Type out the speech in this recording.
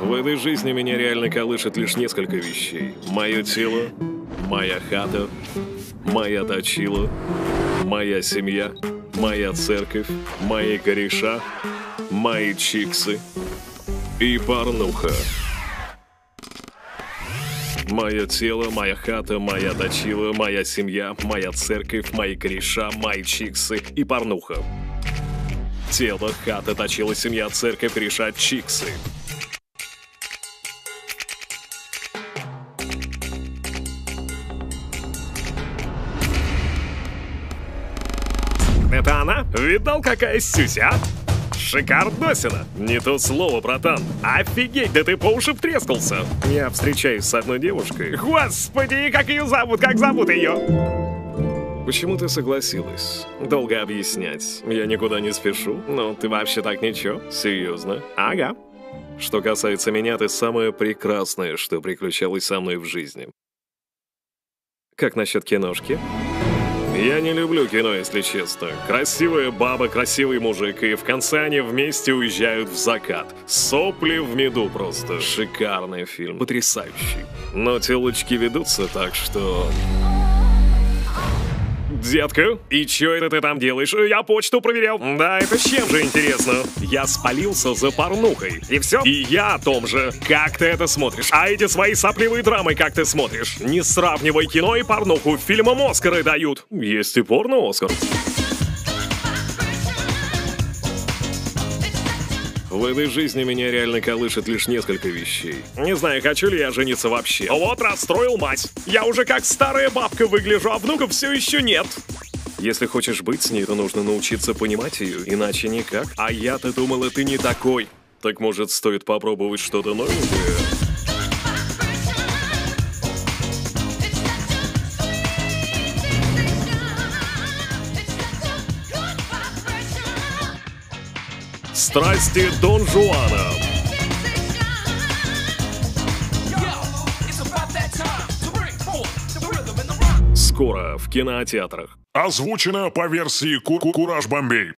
В этой жизни меня реально колышет лишь несколько вещей. Мое тело, моя хата, моя точила, моя семья, моя церковь, мои кореша, мои чиксы и порнуха. Мое тело, моя хата, моя точила, моя семья, моя церковь, мои кореша, мои чиксы и порнуха. Тело, хата, точила, семья, церковь, кореша, чиксы. Это она? Видал, какая сюся? Шикардосина! Не то слово, братан. Офигеть, да ты по уши втрескался. Я встречаюсь с одной девушкой. Господи, как ее зовут? Как зовут ее? Почему ты согласилась? Долго объяснять. Я никуда не спешу. Но ты вообще так ничего? Серьезно? Ага. Что касается меня, ты самое прекрасное, что приключалось со мной в жизни. Как насчет киношки? Я не люблю кино, если честно. Красивая баба, красивый мужик, и в конце они вместе уезжают в закат. Сопли в меду просто. Шикарный фильм, потрясающий. Но телочки ведутся так, что... Детка, и чё это ты там делаешь? Я почту проверял. Да, это с чем же интересно? Я спалился за порнухой. И все? И я о том же. Как ты это смотришь? А эти свои сопливые драмы как ты смотришь? Не сравнивай кино и порнуху. Фильмам Оскары дают. Есть и порно-Оскар. В этой жизни меня реально колышет лишь несколько вещей. Не знаю, хочу ли я жениться вообще. Вот расстроил мать. Я уже как старая бабка выгляжу, а внуков все еще нет. Если хочешь быть с ней, то нужно научиться понимать ее, иначе никак. А я-то думала, ты не такой. Так может, стоит попробовать что-то новенькое? Страсти Дон Жуана. Скоро в кинотеатрах. Озвучено по версии Ку- Ку- Кураж Бомбей.